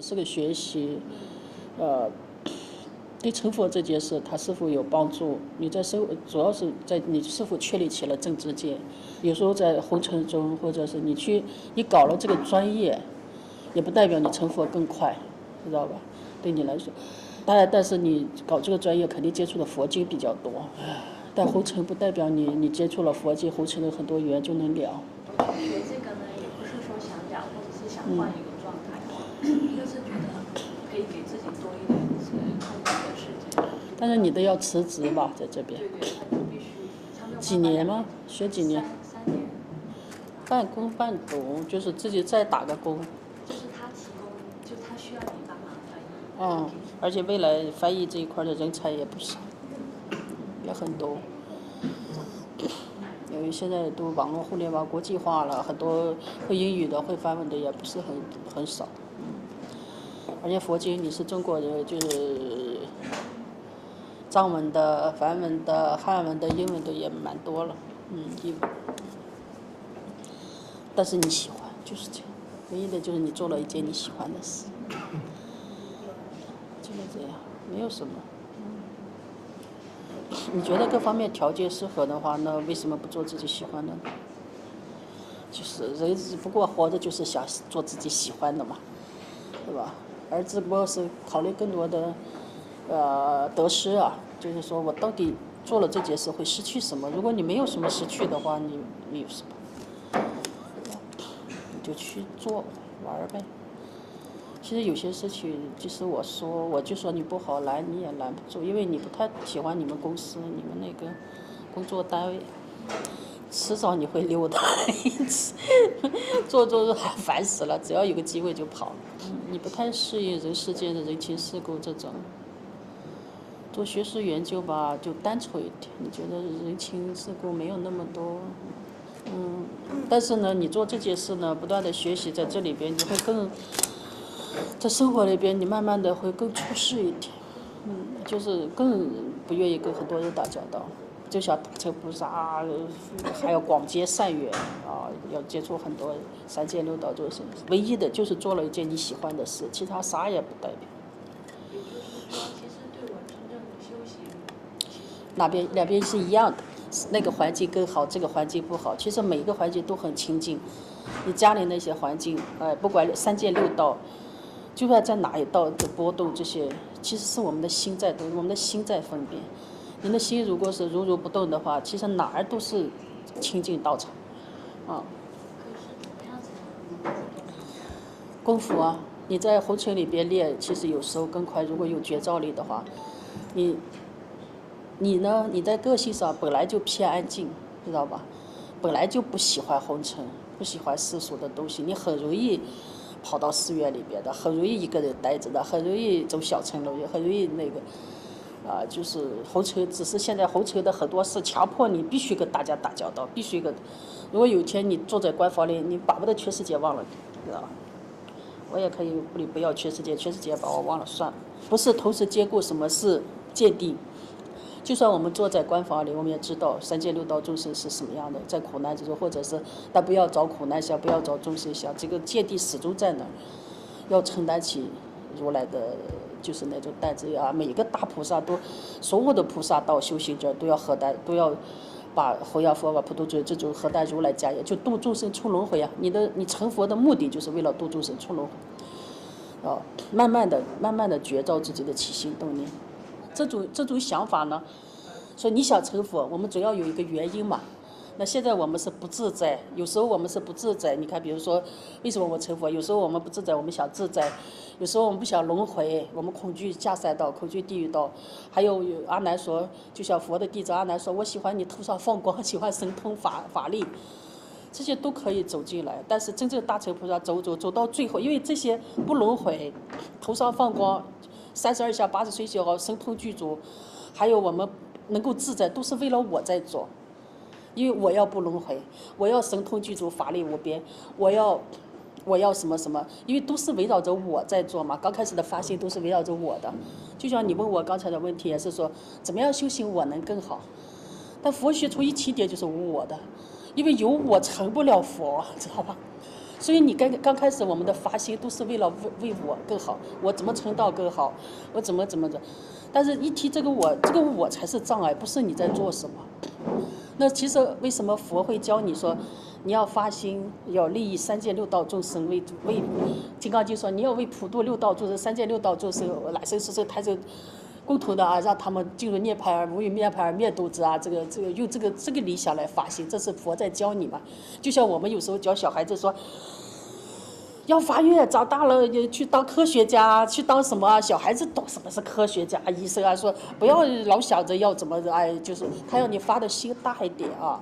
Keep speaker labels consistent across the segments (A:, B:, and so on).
A: 是个学习，呃，对成佛这件事，它是否有帮助？你在生，主要是在你是否确立起了正知见。有时候在红尘中，或者是你去，你搞了这个专业，也不代表你成佛更快，知道吧？对你来说，当然，但是你搞这个专业，肯定接触的佛经比较多。但红尘不代表你，你接触了佛经，红尘的很多缘就能了。
B: 学这个呢，也不是说想了，或者是想换一个状态，一个是觉得可以给自己多一点是空闲的时间。
A: 但是你都要辞职吧，在这边。
B: 对对，他就必须。
A: 几年吗？学几年？
B: 三年。
A: 半工半读，就是自己再打个工。
B: 就是他提供，就他需要你帮忙翻译。
A: 嗯，而且未来翻译这一块的人才也不少。也很多，因为现在都网络互联网国际化了，很多会英语的、会翻文的也不是很很少。而且佛经你是中国人，就是藏文的、梵文的、汉文的、英文的也蛮多了，嗯，英文。但是你喜欢，就是这样，唯一的就是你做了一件你喜欢的事，就是这样，没有什么。你觉得各方面条件适合的话，那为什么不做自己喜欢的？就是人只不过活着就是想做自己喜欢的嘛，对吧？而只不过是考虑更多的呃得失啊，就是说我到底做了这件事会失去什么？如果你没有什么失去的话，你你有什么？你就去做玩呗。其实有些事情，即使我说，我就说你不好拦，你也拦不住，因为你不太喜欢你们公司、你们那个工作单位，迟早你会溜达，做做做烦死了，只要有个机会就跑。你不太适应人世间的人情世故这种，做学术研究吧，就单纯一点，你觉得人情世故没有那么多，嗯，但是呢，你做这件事呢，不断的学习，在这里边你会更。在生活里边，你慢慢的会更出世一点，嗯，就是更不愿意跟很多人打交道，就像大乘菩萨，还要广结善缘啊，要接触很多三界六道众生。唯一的就是做了一件你喜欢的事，其他啥也不代表。哪边两边是一样的，那个环境更好，这个环境不好。其实每一个环境都很清净，你家里那些环境，哎，不管三界六道。就算在哪一道的波动，这些其实是我们的心在动，我们的心在分辨。人的心如果是如如不动的话，其实哪儿都是清净道场，啊。功夫啊，你在红尘里边练，其实有时候更快。如果有觉照力的话，你，你呢？你在个性上本来就偏安静，知道吧？本来就不喜欢红尘，不喜欢世俗的东西，你很容易。跑到寺院里边的，很容易一个人待着的，很容易走小城路，也很容易那个，啊，就是红尘。只是现在红尘的很多事强迫你必须跟大家打交道，必须跟。如果有一天你坐在官房里，你巴不得全世界忘了，知道吧？我也可以不理不要全世界，全世界把我忘了算了。不是同时兼顾什么是鉴定。就算我们坐在官房里，我们也知道三界六道众生是什么样的，在苦难之中，或者是，但不要找苦难相，不要找众生相，这个芥蒂始终在那儿，要承担起如来的就是那种担子呀。每个大菩萨都，所有的菩萨道修行者都要何担，都要把弘扬佛法、普度众生这种何担如来家业，就度众生出轮回啊！你的你成佛的目的就是为了度众生出轮回，哦，慢慢的、慢慢的觉照自己的起心动念。这种这种想法呢，说你想成佛，我们总要有一个原因嘛。那现在我们是不自在，有时候我们是不自在。你看，比如说，为什么我成佛？有时候我们不自在，我们想自在；有时候我们不想轮回，我们恐惧下三道，恐惧地狱道。还有阿难说，就像佛的弟子阿难说，我喜欢你头上放光，喜欢神通法法力，这些都可以走进来。但是真正大乘菩萨走走走到最后，因为这些不轮回，头上放光。三十二相八十岁消耗神通具足，还有我们能够自在，都是为了我在做，因为我要不轮回，我要神通具足，法力无边，我要我要什么什么，因为都是围绕着我在做嘛。刚开始的发心都是围绕着我的，就像你问我刚才的问题，也是说怎么样修行我能更好。但佛学从一起点就是无我的，因为有我成不了佛，知道吧？所以你刚刚开始我们的发心都是为了为为我更好，我怎么成道更好，我怎么怎么着，但是一提这个我，这个我才是障碍，不是你在做什么。那其实为什么佛会教你说，你要发心，要利益三界六道众生，为主为金刚经说你要为普度六道众生，三界六道众生来生世世他就共同的啊，让他们进入涅槃而无与涅槃而灭度之啊，这个这个用这个这个理想来发心，这是佛在教你嘛。就像我们有时候教小孩子说。要发愿，长大了也去当科学家，去当什么？小孩子懂什么是科学家、医生啊？说不要老想着要怎么哎，就是他要你发的心大一点啊。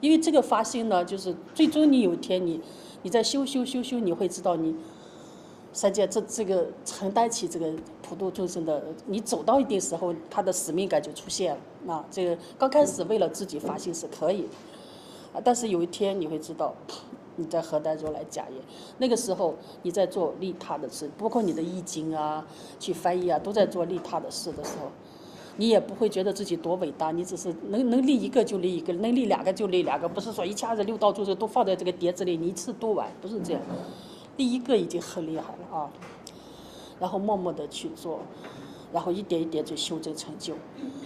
A: 因为这个发心呢，就是最终你有一天你你在修修修修，你会知道你三界这这个承担起这个普度众生的，你走到一定时候，他的使命感就出现了啊。这个刚开始为了自己发心是可以啊，但是有一天你会知道。你在何代中来假也，那个时候你在做利他的事，包括你的易经啊、去翻译啊，都在做利他的事的时候，你也不会觉得自己多伟大，你只是能能立一个就立一个，能立两个就立两个，不是说一下子六道众生都放在这个碟子里，你一次读完，不是这样，立一个已经很厉害了啊。然后默默的去做，然后一点一点去修正成就。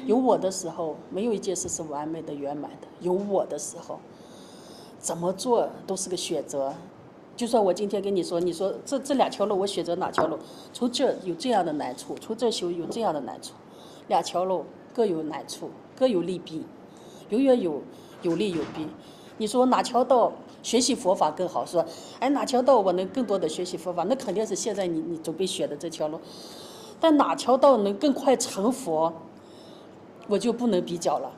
A: 有我的时候，没有一件事是完美的圆满的。有我的时候。怎么做都是个选择，就算我今天跟你说，你说这这两条路我选择哪条路？从这有这样的难处，从这修有这样的难处，两条路各有难处，各有利弊，永远有有利有弊。你说哪条道学习佛法更好？说哎哪条道我能更多的学习佛法？那肯定是现在你你准备选的这条路。但哪条道能更快成佛，我就不能比较了，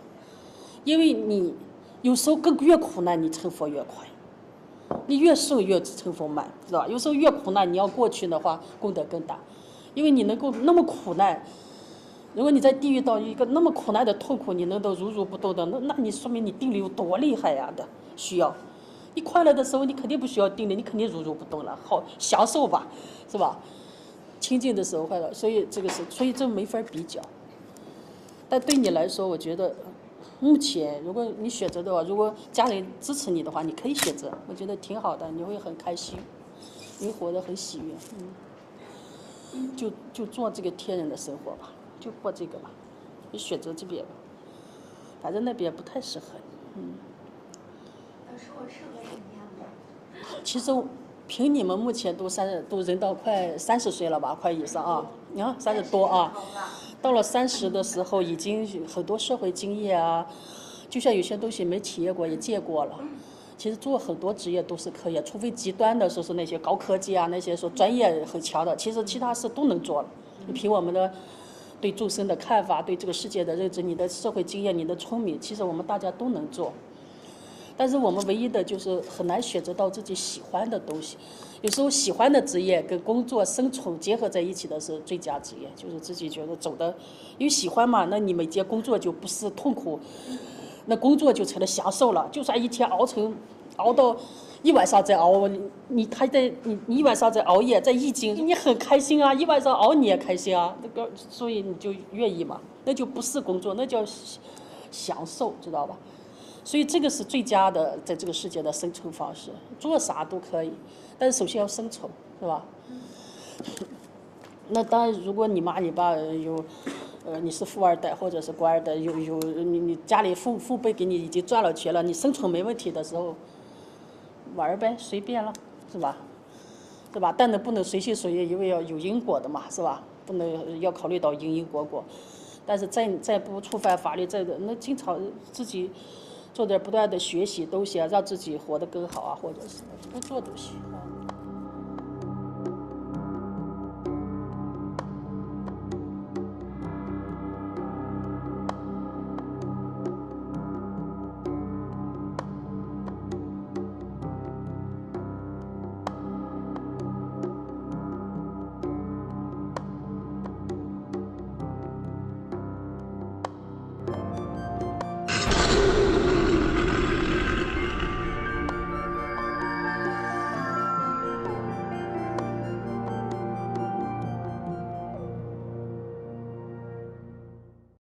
A: 因为你。有时候更越苦难，你成佛越快；你越受越成佛慢，知道吧？有时候越苦难，你要过去的话，功德更大，因为你能够那么苦难。如果你在地狱到一个那么苦难的痛苦，你能都如如不动的，那那你说明你定力有多厉害呀？的需要，你快乐的时候，你肯定不需要定力，你肯定如如不动了，好享受吧，是吧？清净的时候快乐，所以这个是，所以这没法比较。但对你来说，我觉得。目前，如果你选择的话，如果家人支持你的话，你可以选择，我觉得挺好的，你会很开心，你活得很喜悦，嗯，就就做这个天然的生活吧，就过这个吧，你选择这边吧，反正那边不太适合你，嗯。
B: 老师，我适合什么样的？
A: 其实，凭你们目前都三十都人到快三十岁了吧，快以上啊，你看三十多啊。到了三十的时候，已经很多社会经验啊，就像有些东西没体验过也见过了。其实做很多职业都是可以，除非极端的说是那些高科技啊，那些说专业很强的，其实其他事都能做了。你凭我们的对众生的看法，对这个世界的认知，你的社会经验，你的聪明，其实我们大家都能做。但是我们唯一的就是很难选择到自己喜欢的东西。有时候喜欢的职业跟工作生存结合在一起的是最佳职业，就是自己觉得走的，因为喜欢嘛，那你每天工作就不是痛苦，那工作就成了享受了。就算一天熬成熬到一晚上再熬，你你他在你你一晚上在熬夜在意境，你很开心啊，一晚上熬你也开心啊，那个所以你就愿意嘛，那就不是工作，那叫享受，知道吧？所以这个是最佳的在这个世界的生存方式，做啥都可以。但是首先要生存，是吧？那当然，如果你妈你爸有，呃，你是富二代或者是官二代，有有你你家里父父辈给你已经赚了钱了，你生存没问题的时候，玩儿呗，随便了，是吧？是吧？但是不能随心所欲，因为要有因果的嘛，是吧？不能要考虑到因因果果。但是再再不触犯法律，再那经常自己做点不断的学习东西啊，让自己活得更好啊，或者是不做都行。